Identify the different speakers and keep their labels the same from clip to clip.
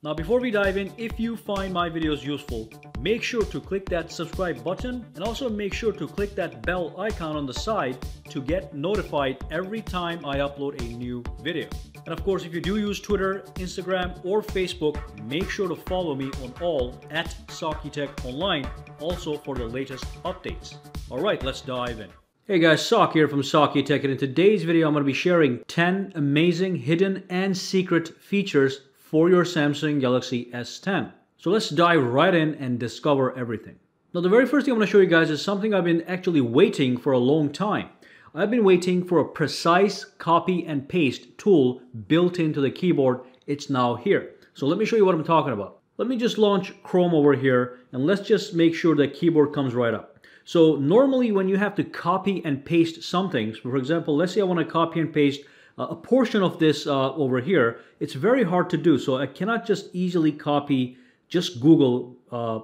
Speaker 1: Now before we dive in, if you find my videos useful, make sure to click that subscribe button and also make sure to click that bell icon on the side to get notified every time I upload a new video. And of course, if you do use Twitter, Instagram, or Facebook, make sure to follow me on all at Saki Tech Online, also for the latest updates. All right, let's dive in. Hey guys, Sak here from Saki Tech and in today's video I'm going to be sharing 10 amazing hidden and secret features for your Samsung Galaxy S10. So let's dive right in and discover everything. Now the very first thing I'm going to show you guys is something I've been actually waiting for a long time. I've been waiting for a precise copy and paste tool built into the keyboard. It's now here. So let me show you what I'm talking about. Let me just launch Chrome over here and let's just make sure the keyboard comes right up. So normally when you have to copy and paste something, for example, let's say I want to copy and paste a portion of this uh, over here, it's very hard to do. So I cannot just easily copy just Google uh,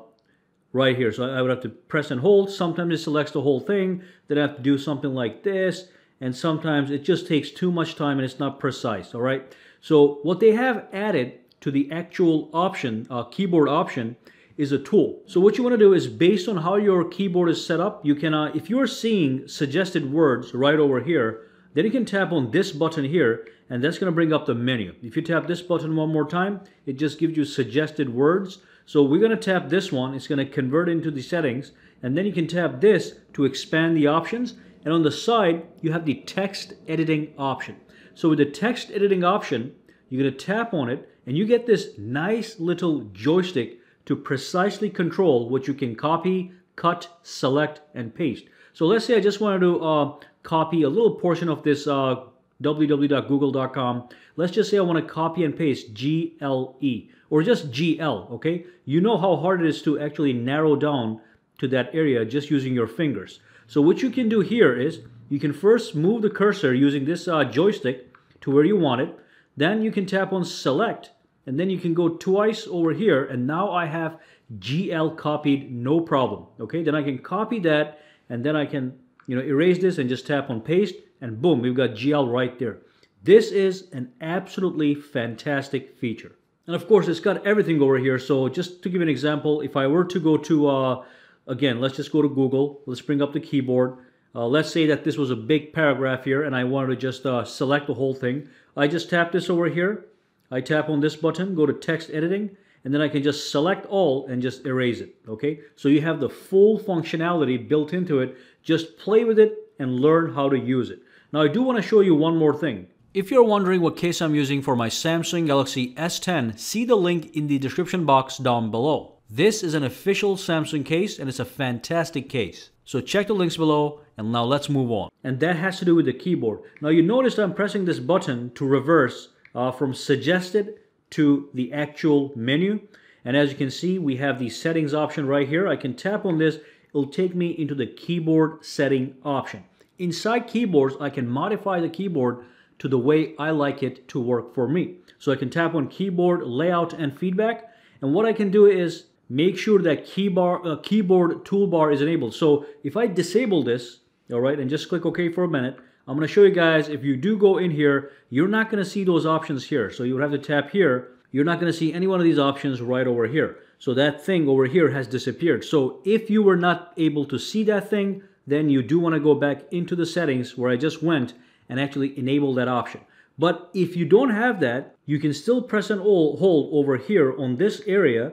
Speaker 1: right here. So I would have to press and hold. Sometimes it selects the whole thing. Then I have to do something like this. And sometimes it just takes too much time and it's not precise, all right? So what they have added to the actual option, uh, keyboard option, is a tool. So what you want to do is based on how your keyboard is set up, you can, uh, if you're seeing suggested words right over here, then you can tap on this button here and that's going to bring up the menu. If you tap this button one more time, it just gives you suggested words. So we're going to tap this one. It's going to convert into the settings and then you can tap this to expand the options. And on the side, you have the text editing option. So with the text editing option, you're going to tap on it and you get this nice little joystick to precisely control what you can copy, cut, select, and paste. So let's say I just wanted to uh, copy a little portion of this uh, www.google.com. Let's just say I want to copy and paste GLE or just GL, okay? You know how hard it is to actually narrow down to that area just using your fingers. So what you can do here is you can first move the cursor using this uh, joystick to where you want it. Then you can tap on select and then you can go twice over here and now I have GL copied no problem. Okay, then I can copy that and then I can you know, erase this and just tap on paste and boom, we've got GL right there. This is an absolutely fantastic feature. And of course, it's got everything over here. So just to give an example, if I were to go to, uh, again, let's just go to Google. Let's bring up the keyboard. Uh, let's say that this was a big paragraph here and I wanted to just uh, select the whole thing. I just tap this over here. I tap on this button, go to text editing, and then I can just select all and just erase it, okay? So you have the full functionality built into it. Just play with it and learn how to use it. Now I do want to show you one more thing. If you're wondering what case I'm using for my Samsung Galaxy S10, see the link in the description box down below. This is an official Samsung case and it's a fantastic case. So check the links below and now let's move on. And that has to do with the keyboard. Now you noticed I'm pressing this button to reverse uh, from suggested to the actual menu. And as you can see, we have the settings option right here. I can tap on this. It'll take me into the keyboard setting option. Inside keyboards, I can modify the keyboard to the way I like it to work for me. So I can tap on keyboard layout and feedback. And what I can do is make sure that uh, keyboard toolbar is enabled. So if I disable this, all right, and just click OK for a minute, I'm going to show you guys, if you do go in here, you're not going to see those options here. So you would have to tap here. You're not going to see any one of these options right over here. So that thing over here has disappeared. So if you were not able to see that thing, then you do want to go back into the settings where I just went and actually enable that option. But if you don't have that, you can still press and hold over here on this area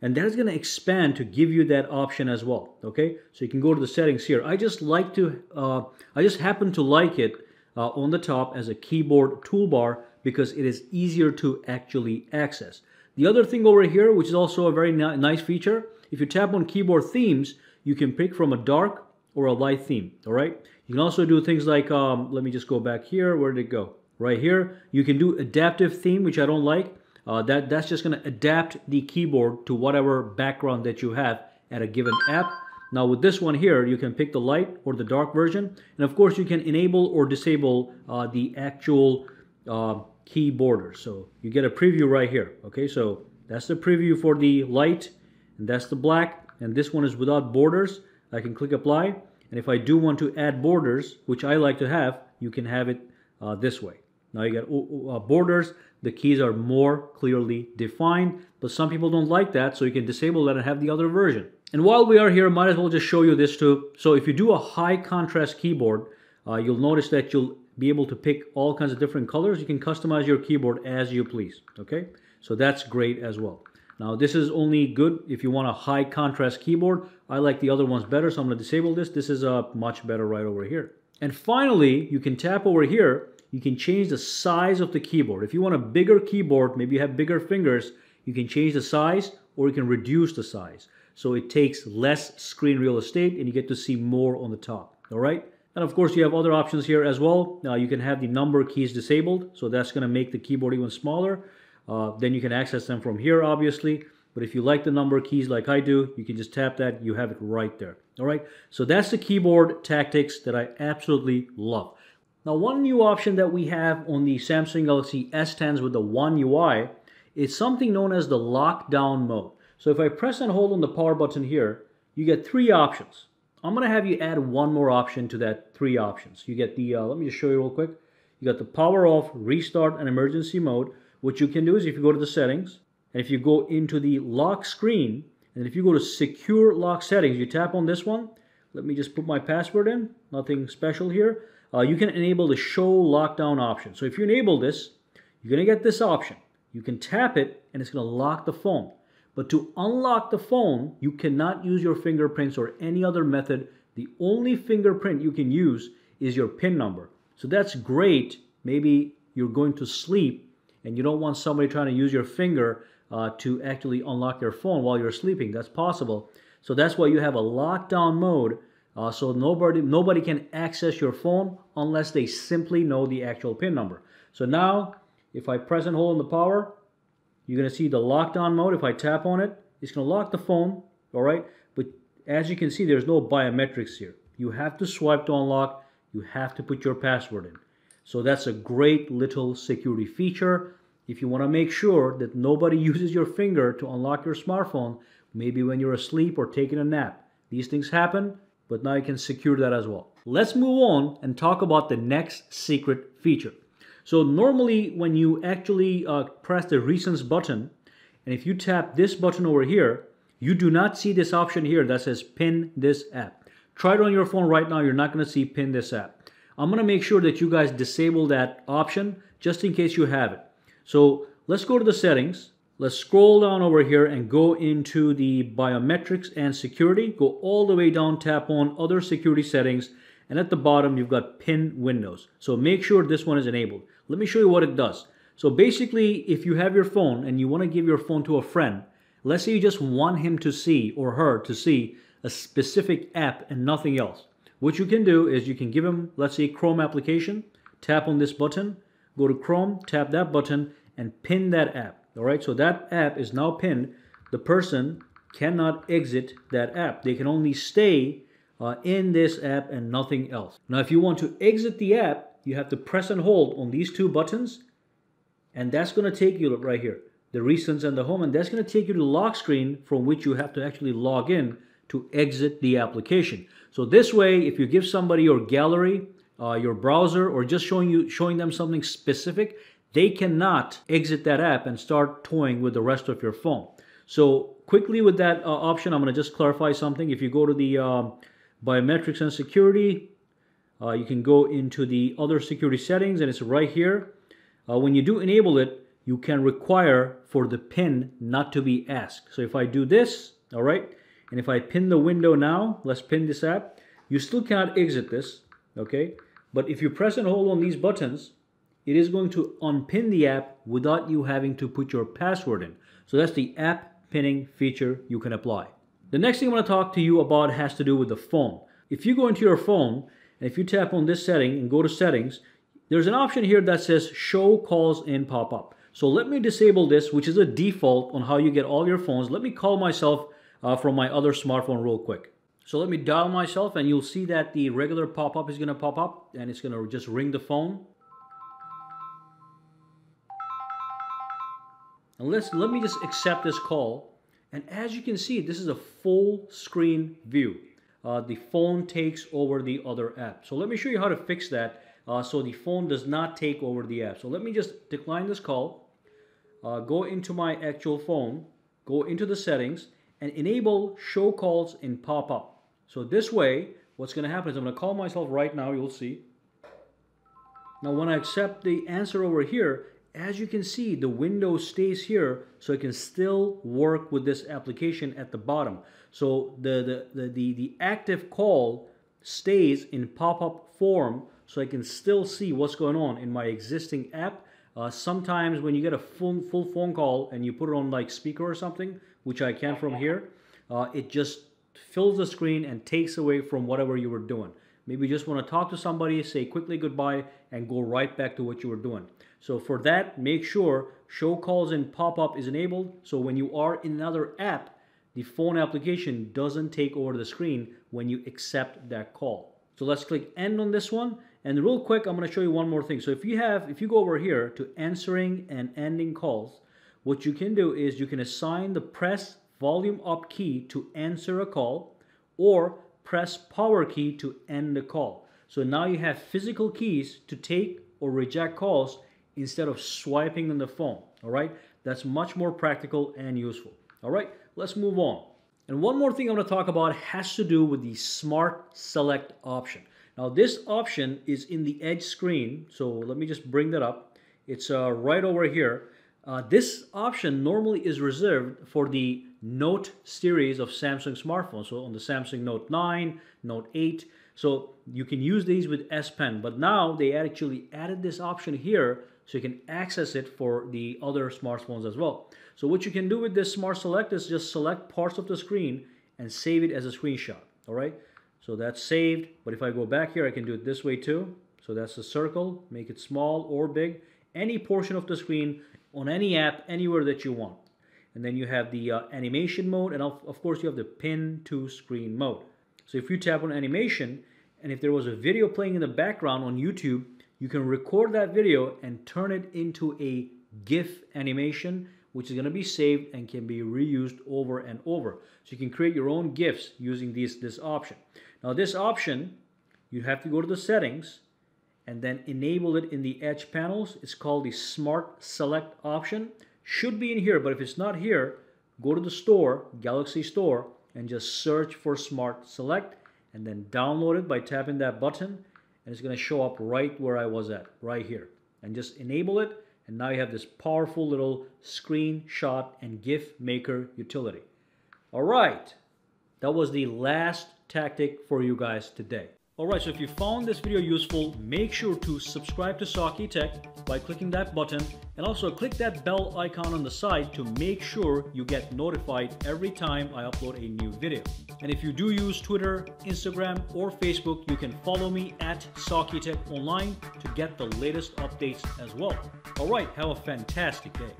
Speaker 1: and that is going to expand to give you that option as well okay so you can go to the settings here I just like to uh, I just happen to like it uh, on the top as a keyboard toolbar because it is easier to actually access the other thing over here which is also a very nice feature if you tap on keyboard themes you can pick from a dark or a light theme all right you can also do things like um, let me just go back here where did it go right here you can do adaptive theme which I don't like uh, that, that's just going to adapt the keyboard to whatever background that you have at a given app. Now with this one here, you can pick the light or the dark version. And of course, you can enable or disable uh, the actual uh, key. So you get a preview right here. Okay, so that's the preview for the light and that's the black. And this one is without borders. I can click apply. And if I do want to add borders, which I like to have, you can have it uh, this way. Now you got uh, borders, the keys are more clearly defined. But some people don't like that, so you can disable that and have the other version. And while we are here, might as well just show you this too. So if you do a high contrast keyboard, uh, you'll notice that you'll be able to pick all kinds of different colors. You can customize your keyboard as you please, okay? So that's great as well. Now this is only good if you want a high contrast keyboard. I like the other ones better, so I'm gonna disable this. This is a uh, much better right over here. And finally, you can tap over here. You can change the size of the keyboard. If you want a bigger keyboard, maybe you have bigger fingers, you can change the size or you can reduce the size. So it takes less screen real estate and you get to see more on the top, all right? And of course, you have other options here as well. Now you can have the number keys disabled, so that's going to make the keyboard even smaller. Uh, then you can access them from here, obviously. But if you like the number keys like I do, you can just tap that. You have it right there. All right. So that's the keyboard tactics that I absolutely love. Now, one new option that we have on the Samsung Galaxy S10s with the One UI is something known as the lockdown mode. So if I press and hold on the power button here, you get three options. I'm going to have you add one more option to that three options. You get the, uh, let me just show you real quick. You got the power off, restart, and emergency mode. What you can do is if you go to the settings, and if you go into the lock screen, and if you go to secure lock settings, you tap on this one. Let me just put my password in, nothing special here. Uh, you can enable the show lockdown option. So if you enable this, you're going to get this option. You can tap it and it's going to lock the phone. But to unlock the phone, you cannot use your fingerprints or any other method. The only fingerprint you can use is your PIN number. So that's great. Maybe you're going to sleep and you don't want somebody trying to use your finger uh, to actually unlock your phone while you're sleeping. That's possible. So that's why you have a lockdown mode. Uh, so nobody nobody can access your phone unless they simply know the actual PIN number. So now, if I press and hold on the power, you're going to see the lockdown mode. If I tap on it, it's going to lock the phone, all right? But as you can see, there's no biometrics here. You have to swipe to unlock. You have to put your password in. So that's a great little security feature. If you want to make sure that nobody uses your finger to unlock your smartphone, maybe when you're asleep or taking a nap. These things happen, but now you can secure that as well. Let's move on and talk about the next secret feature. So normally when you actually uh, press the recents button, and if you tap this button over here, you do not see this option here that says pin this app. Try it on your phone right now. You're not going to see pin this app. I'm going to make sure that you guys disable that option just in case you have it. So let's go to the settings. Let's scroll down over here and go into the biometrics and security. Go all the way down, tap on other security settings and at the bottom you've got pin windows. So make sure this one is enabled. Let me show you what it does. So basically, if you have your phone and you want to give your phone to a friend, let's say you just want him to see or her to see a specific app and nothing else. What you can do is you can give him, let's say, Chrome application, tap on this button, go to Chrome, tap that button, and pin that app. All right, so that app is now pinned. The person cannot exit that app. They can only stay in this app and nothing else. Now, if you want to exit the app, you have to press and hold on these two buttons, and that's going to take you right here, the recents and the home, and that's going to take you to the lock screen from which you have to actually log in to exit the application. So this way, if you give somebody your gallery, uh, your browser, or just showing you showing them something specific, they cannot exit that app and start toying with the rest of your phone. So quickly with that uh, option, I'm going to just clarify something. If you go to the uh, biometrics and security. Uh, you can go into the other security settings and it's right here. Uh, when you do enable it, you can require for the pin not to be asked. So if I do this, all right, and if I pin the window now, let's pin this app, you still cannot exit this, okay? But if you press and hold on these buttons, it is going to unpin the app without you having to put your password in. So that's the app pinning feature you can apply. The next thing I want to talk to you about has to do with the phone. If you go into your phone, and if you tap on this setting and go to settings, there's an option here that says show calls in pop-up. So let me disable this, which is a default on how you get all your phones. Let me call myself uh, from my other smartphone real quick. So let me dial myself and you'll see that the regular pop-up is gonna pop up and it's gonna just ring the phone. And let's, let me just accept this call and as you can see, this is a full screen view. Uh, the phone takes over the other app. So let me show you how to fix that uh, so the phone does not take over the app. So let me just decline this call. uh, go into my actual phone, go into the settings, and enable show calls in pop-up. So this way, what's going to happen is I'm going to call myself right now, you'll see. Now when I accept the answer over here, as you can see, the window stays here so I can still work with this application at the bottom. So the, the, the, the, the active call stays in pop-up form so I can still see what's going on in my existing app. Uh, sometimes when you get a full, full phone call and you put it on like speaker or something, which I can from here, uh, it just fills the screen and takes away from whatever you were doing. Maybe you just want to talk to somebody, say quickly goodbye, and go right back to what you were doing. So for that, make sure show calls and pop-up is enabled. So when you are in another app, the phone application doesn't take over the screen when you accept that call. So let's click end on this one. And real quick, I'm going to show you one more thing. So if you have, if you go over here to answering and ending calls, what you can do is you can assign the press volume up key to answer a call or press power key to end the call. So now you have physical keys to take or reject calls instead of swiping on the phone. All right, that's much more practical and useful. All right, let's move on. And one more thing I want to talk about has to do with the Smart Select option. Now this option is in the edge screen, so let me just bring that up. It's uh, right over here. Uh, this option normally is reserved for the Note series of Samsung smartphones. So on the Samsung Note 9, Note 8. So you can use these with S Pen, but now they actually added this option here so you can access it for the other smartphones as well. So what you can do with this Smart Select is just select parts of the screen and save it as a screenshot. All right. So that's saved. But if I go back here, I can do it this way too. So that's the circle. Make it small or big. Any portion of the screen on any app, anywhere that you want. And then you have the uh, animation mode. And of, of course, you have the pin to screen mode. So if you tap on animation, and if there was a video playing in the background on YouTube, you can record that video and turn it into a GIF animation, which is going to be saved and can be reused over and over. So you can create your own GIFs using this, this option. Now this option, you have to go to the settings and then enable it in the edge panels. It's called the Smart Select option. Should be in here, but if it's not here, go to the store, Galaxy Store, and just search for Smart Select and then download it by tapping that button and it's going to show up right where I was at, right here. And just enable it, and now you have this powerful little screenshot and GIF maker utility. All right, that was the last tactic for you guys today. Alright, so if you found this video useful, make sure to subscribe to Saki Tech by clicking that button and also click that bell icon on the side to make sure you get notified every time I upload a new video. And if you do use Twitter, Instagram, or Facebook, you can follow me at Saki Tech Online to get the latest updates as well. Alright, have a fantastic day.